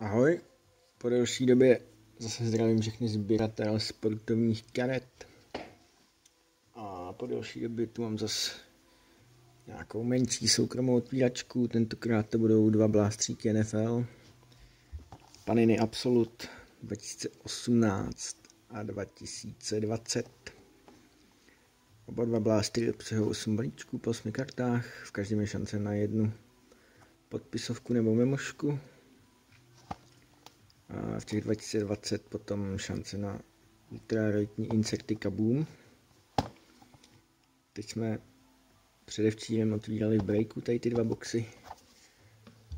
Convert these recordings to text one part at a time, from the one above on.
Ahoj, po delší době zase zdravím všechny sběratele sportovních karet. A po delší době tu mám zase nějakou menší soukromou otvíračku, tentokrát to budou dva blástříky NFL. Paniny Absolut 2018 a 2020. Oba dva blásty obsahují 8 balíčků po 8 kartách, v každém je šance na jednu podpisovku nebo memošku. A v těch 2020 potom šance na ultrarealitní inserty Kaboom. Teď jsme předevčírem otvírali v breaku tady ty dva boxy.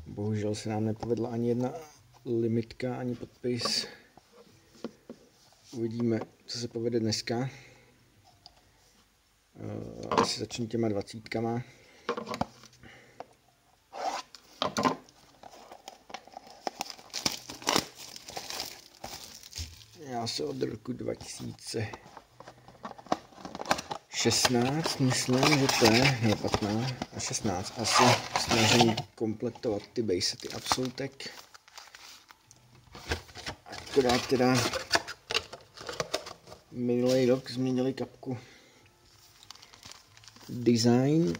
Bohužel se nám nepovedla ani jedna limitka, ani podpis. Uvidíme, co se povede dneska. Asi začnu těma dvacítkama. Já se od roku 2016 myslím, že to je, nebo 15 a 16 asi snažím kompletovat ty basety absolutek. Akorát teda minulý rok změnili kapku design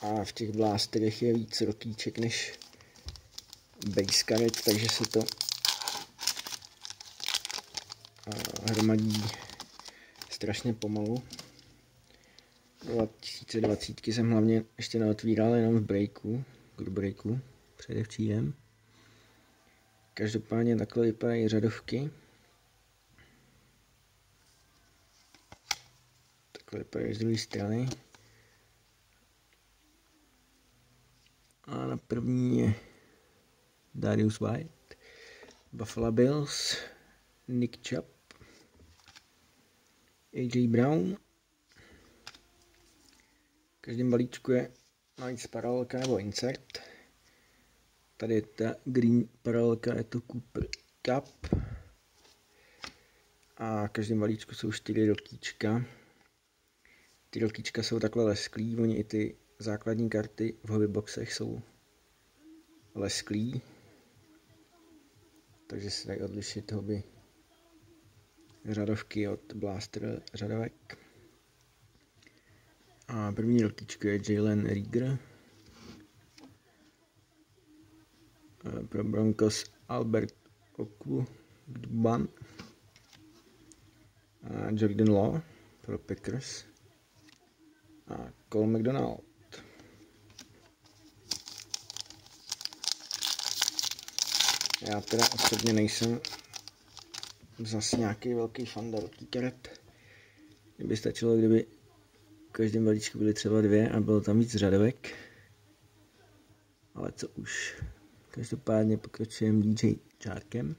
a v těch blásterech je víc rotíček než base karet, takže se to hromadí strašně pomalu. 2020 jsem hlavně ještě neotvíral jenom v breaku, v breaku, předevčírem. Každopádně takhle vypadají řadovky. Takhle vypadají z druhé strany. A na první je Darius White, Buffalo Bills, Nick Chubb, AJ Brown. V každém balíčku je navíc paralelka nebo insert. Tady je ta green paralelka, je to Cooper Cup. A v každém balíčku jsou čtyři rotíčka. Ty rotíčka jsou takhle lesklý, oni i ty základní karty v hobbyboxech jsou lesklý. Takže se dají odlišit hobby řadovky od Blaster řadovek. A první rotičko je Jalen Rieger. Pro Broncos Albert Oku Dban. A Jordan Law pro Packers. A Cole McDonald. Já teda osobně nejsem zase nějaký velký fan velký karet. Kdyby stačilo, kdyby v každém balíčku byly třeba dvě a bylo tam víc řadovek. Ale co už. Každopádně pokračujeme DJ Čárkem.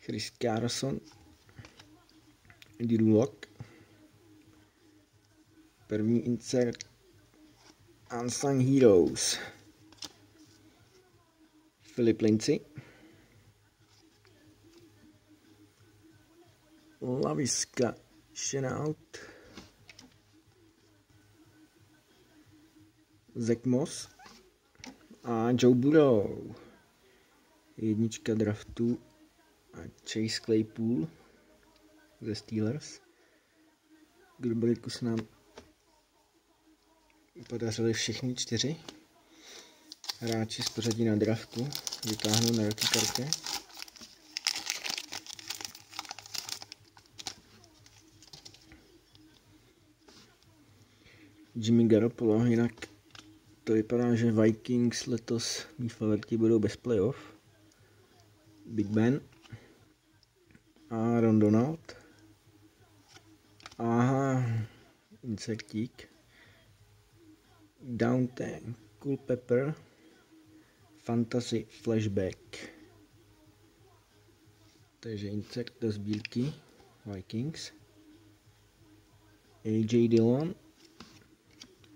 Chris Carson. Drew Lock. První insert Unsung Heroes. Filip Lindsay. Laviska Shenout, Zach Moss a Joe Burrow. Jednička draftu a Chase Claypool ze Steelers. Grubriku se nám podařili všichni čtyři hráči z pořadí na draftu vytáhnout na roky kartě. Jimmy Garoppolo, jinak to vypadá, že Vikings letos mý favoriti budou bez playoff. Big Ben, Aaron Donald, aha, insektík, Downtown, Cool Pepper, Fantasy Flashback. Takže insekt do sbírky Vikings. AJ Dillon,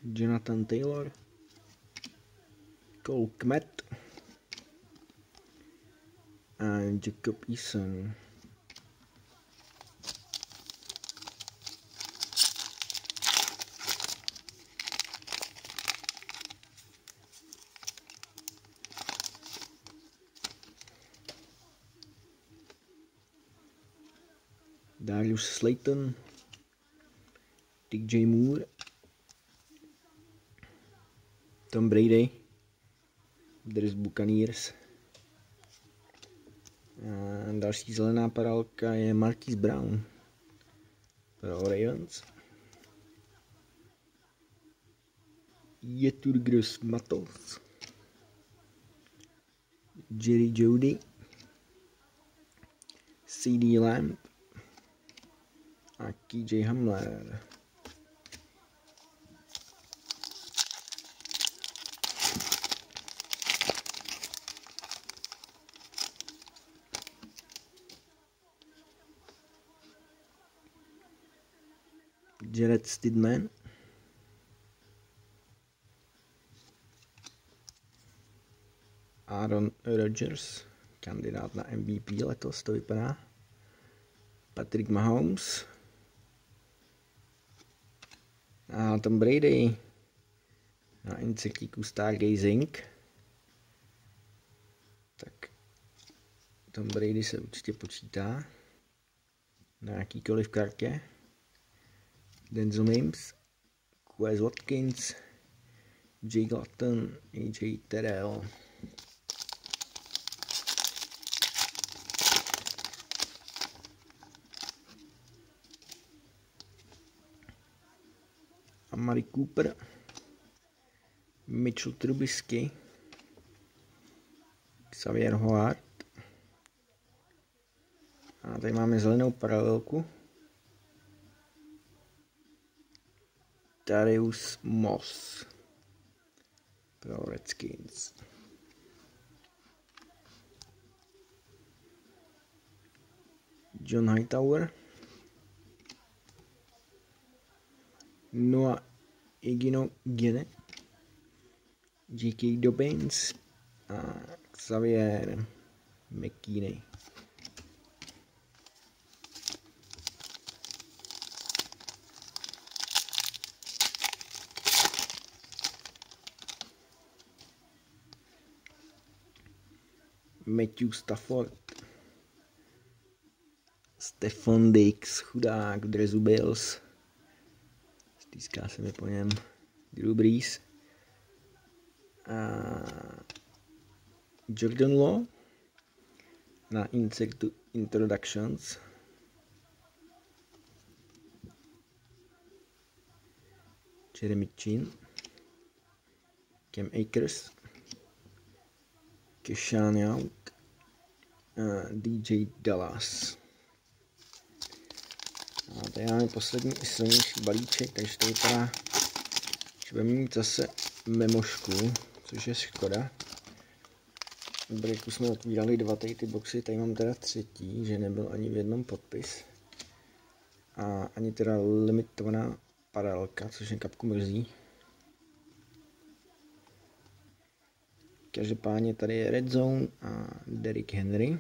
Jonathan Taylor, Cole Kmet, and Jacob Eason. Darius Slayton, TJ Moore, Tom Brady, Dres Buccaneers. A další zelená paralka je Marquis Brown pro Ravens. Je Turgros Matos, Jerry Jody, CD Lamb a KJ Hamler. Jared Stidman. Aaron Rodgers, kandidát na MVP letos, to vypadá. Patrick Mahomes. A Tom Brady na insektíku Stargazing. Tak Tom Brady se určitě počítá na jakýkoliv kartě. Denzel Mims, Quez Watkins, Jay Glutton, AJ Terrell. Amari Cooper, Mitchell Trubisky, Xavier Howard. A tady máme zelenou paralelku. Darius Moss pro Redskins. John Hightower. Noah Igino Gene. J.K. Dobbins a Xavier McKinney. Matthew Stafford. Stefan Dix, chudák drezu Bills. Stýská se mi po něm Drew Brees. A Jordan Law na Insectu Introductions. Jeremy Chin. Cam Akers. Keshan Young a DJ Dallas. A tady máme poslední i silnější balíček, takže to vypadá, že budeme mít zase memošku, což je škoda. V breaku jsme otvírali dva tady ty boxy, tady mám teda třetí, že nebyl ani v jednom podpis. A ani teda limitovaná paralelka, což mě kapku mrzí. Každopádně tady je Red Zone a Derrick Henry.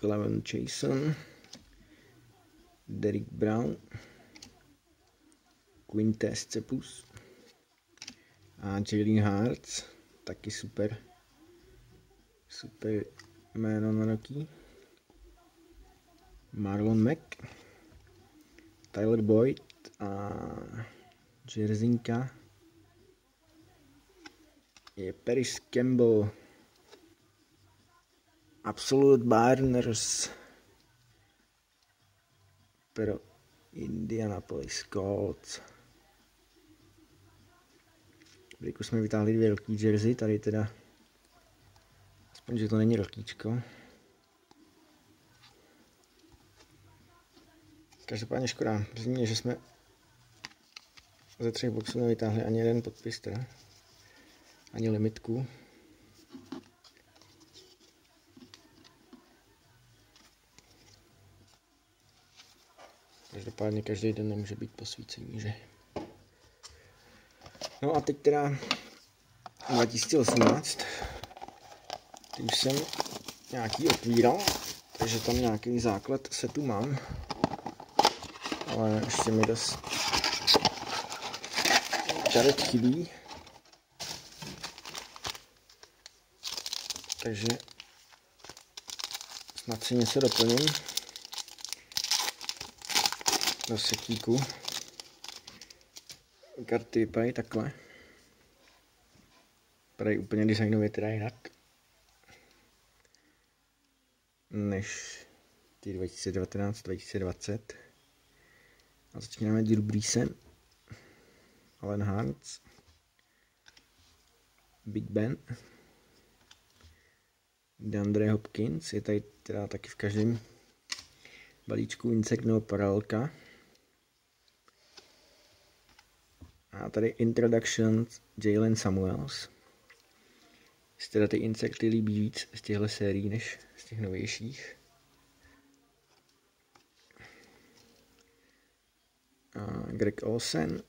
Cleven Jason, Derrick Brown, Quintess Cepus a Jalen Hartz, taky super, super jméno na roky. Marlon Mack, Tyler Boyd, a Jerzinka je Paris Campbell. Absolute Barners pro Indianapolis Colts. V jsme vytáhli dvě velký jersey, tady teda. Aspoň, že to není roklíčko. Každopádně škoda, mě, že jsme ze třech boxů nevytáhli ani jeden podpis, teda. ani limitku. Každopádně každý den nemůže být posvícení, že? No a teď teda 2018. Teď už jsem nějaký otvíral, takže tam nějaký základ se tu mám. Ale ještě mi dost čaret chybí. Takže snad si něco doplním do setíku. Karty vypadají takhle. Vypadají úplně designově teda jinak. Než ty 2019-2020. A začínáme Drew Breesen, Alan Hartz, Big Ben, DeAndre Hopkins, je tady teda taky v každém balíčku insekt nebo paralelka. A tady Introduction Jalen Samuels. Si teda ty insekty líbí víc z těchto sérií než z těch novějších. A Greg Olsen.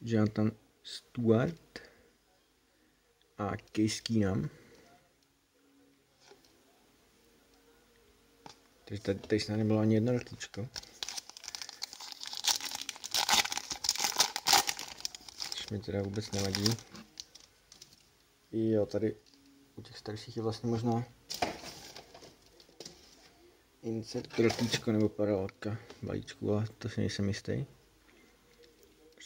Jonathan Stewart a Case Keenum. Takže tady, tady snad nebylo ani jedno rtíčko. Což mi teda vůbec nevadí. Jo, tady u těch starších je vlastně možná insert rtíčko nebo paralelka balíčku, ale to si nejsem jistý.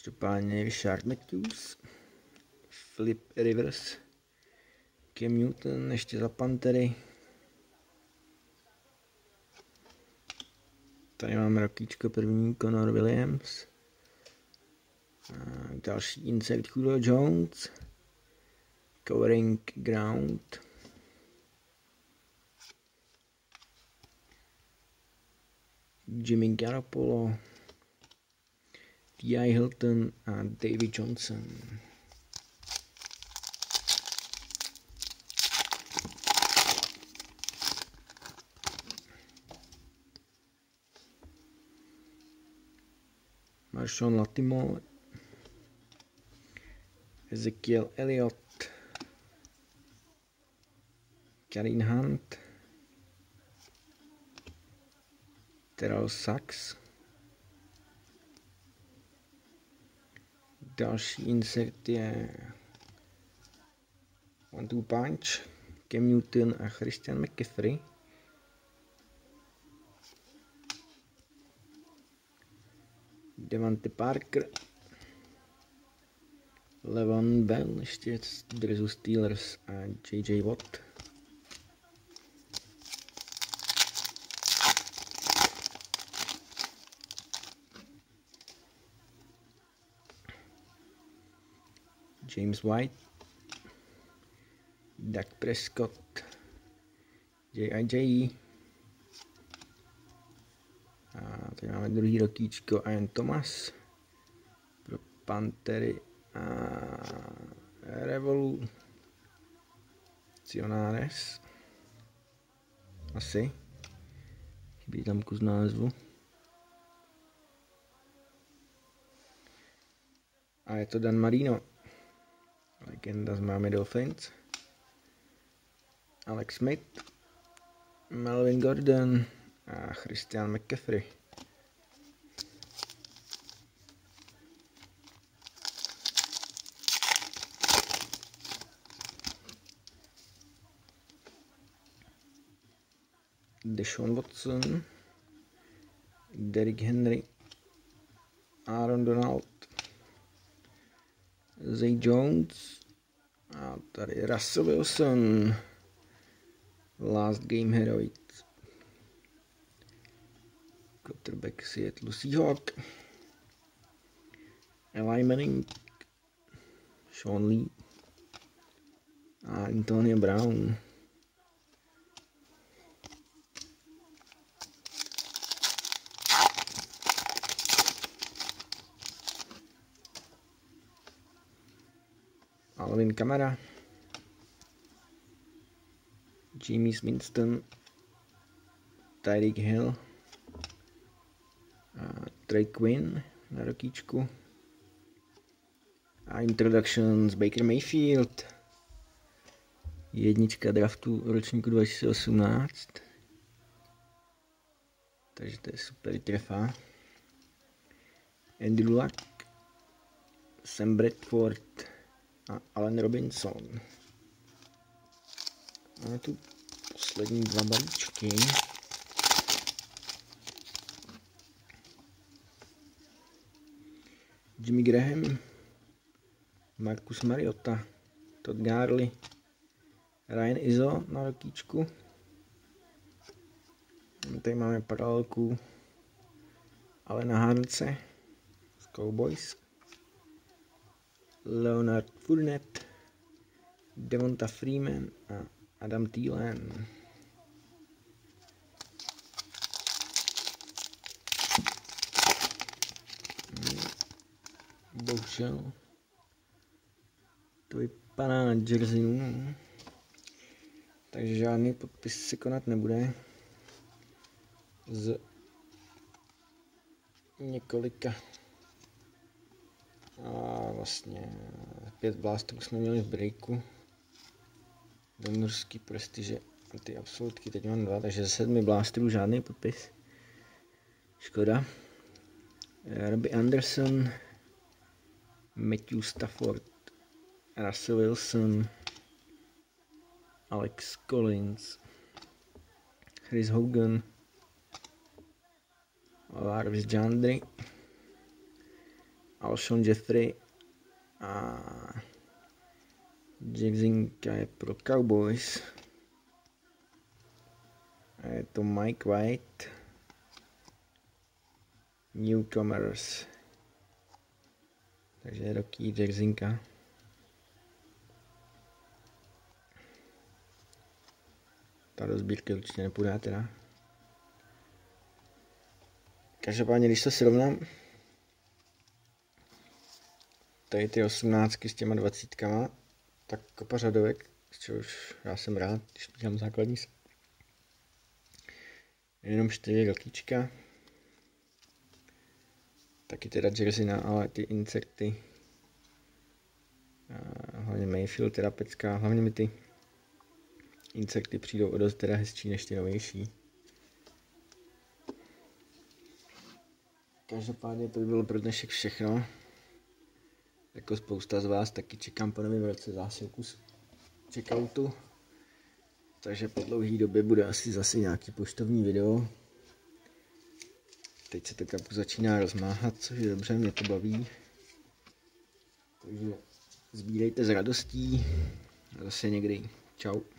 Každopádně Richard Matthews, Flip Rivers, Cam Newton ještě za Pantery. Tady máme rokýčko první Conor Williams. A další insert Julio Jones. Covering ground. Jimmy Garoppolo. T.I. Hilton a David Johnson. Marshawn Latimore, Ezekiel Elliott, Karin Hunt, Terrell Sachs, další insert je One Two Punch, Cam Newton a Christian McCaffrey. Devante Parker, Levon Bell, ještě z drezu Steelers a JJ Watt. James White, Dak Prescott, J.I.J. A tady máme druhý rotíčko Ian Thomas pro Pantery a Revolucionares. Asi. Chybí tam kus názvu. A je to Dan Marino. Legenda z Miami Dolphins. Alex Smith. Melvin Gordon a Christian McCaffrey. Deshaun Watson, Derrick Henry, Aaron Donald, Zay Jones. A tady Russell Wilson, Last Game Heroic. quarterback Seattle Seahawk, Eli Manning, Sean Lee. A Antonio Brown. Alvin Kamara, Jimmy Winston, Tyreek Hill, Trey Quinn na rotíčku. A Introductions Baker Mayfield. Jednička draftu ročníku 2018. Takže to je super trefa. Andrew Luck, Sam Bradford a Allen Robinson. Máme tu poslední dva balíčky. Jimmy Graham, Marcus Mariota, Todd Garley, Ryan Izo na rotíčku. Tady máme paralelku Alena Harnce z Cowboys. Leonard Fournette, Devonta Freeman a Adam Thielen. Bohužel to vypadá na jersey, takže žádný podpis se konat nebude. Z několika a vlastně pět blastů jsme měli v breaku. Donorský prestiže a ty absolutky, teď mám dva, takže ze sedmi blástrů žádný podpis. Škoda. Robbie Anderson, Matthew Stafford, Russell Wilson, Alex Collins, Chris Hogan, Larvis Jandry, Alshon Jeffrey a Jacksinka je pro Cowboys. A je to Mike White, Newcomers. Takže Rocky Jacksinka. Ta do sbírky určitě nepůjde teda. Každopádně, když to srovnám, tady ty osmnáctky s těma dvacítkama, tak kopa řadovek, z čehož já jsem rád, když mám základní Jenom čtyři rotíčka. Taky teda jerseyna, ale ty inserty. A hlavně Mayfield, teda pecka, hlavně mi ty insekty přijdou o dost teda hezčí než ty novější. Každopádně to by bylo pro dnešek všechno. Jako spousta z vás taky čekám po novém roce zásilku z checkoutu. Takže po dlouhé době bude asi zase nějaký poštovní video. Teď se to kapu začíná rozmáhat, což je dobře, mě to baví. Takže sbírejte s radostí. Zase někdy. Ciao.